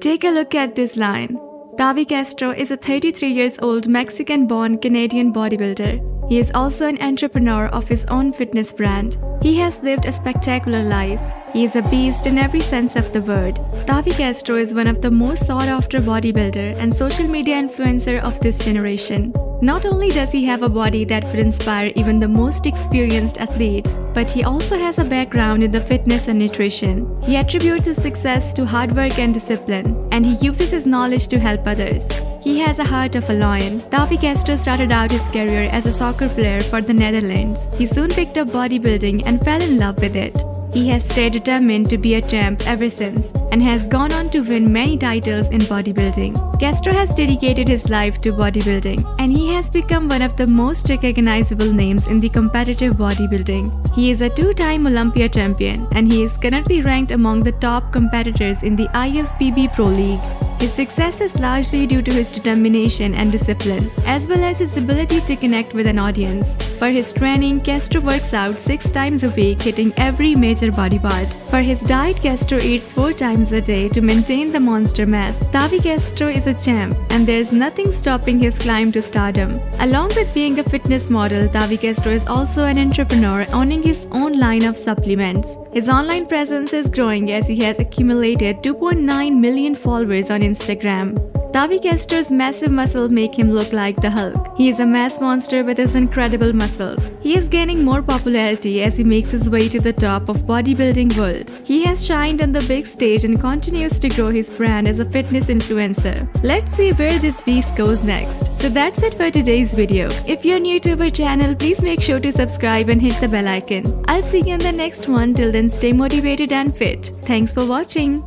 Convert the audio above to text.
Take a look at this line. Tavi Castro is a 33 years old Mexican born Canadian bodybuilder. He is also an entrepreneur of his own fitness brand. He has lived a spectacular life. He is a beast in every sense of the word. Tavi Castro is one of the most sought after bodybuilder and social media influencer of this generation. Not only does he have a body that would inspire even the most experienced athletes, but he also has a background in the fitness and nutrition. He attributes his success to hard work and discipline, and he uses his knowledge to help others. He has a heart of a lion. Tavi Castro started out his career as a soccer player for the Netherlands. He soon picked up bodybuilding and fell in love with it. He has stayed determined to be a champ ever since and has gone on to win many titles in bodybuilding. Castro has dedicated his life to bodybuilding and he has become one of the most recognizable names in the competitive bodybuilding. He is a two-time Olympia champion and he is currently ranked among the top competitors in the IFBB Pro League. His success is largely due to his determination and discipline, as well as his ability to connect with an audience. For his training, Castro works out six times a week, hitting every major body part. For his diet, Castro eats four times a day to maintain the monster mass. Tavi Castro is a champ, and there's nothing stopping his climb to stardom. Along with being a fitness model, Tavi Castro is also an entrepreneur owning his own line of supplements. His online presence is growing as he has accumulated 2.9 million followers on Instagram. Tavi Castro's massive muscles make him look like the Hulk. He is a mass monster with his incredible muscles. He is gaining more popularity as he makes his way to the top of bodybuilding world. He has shined on the big stage and continues to grow his brand as a fitness influencer. Let's see where this beast goes next. So that's it for today's video. If you're new to our channel, please make sure to subscribe and hit the bell icon. I'll see you in the next one. Till then, stay motivated and fit. Thanks for watching.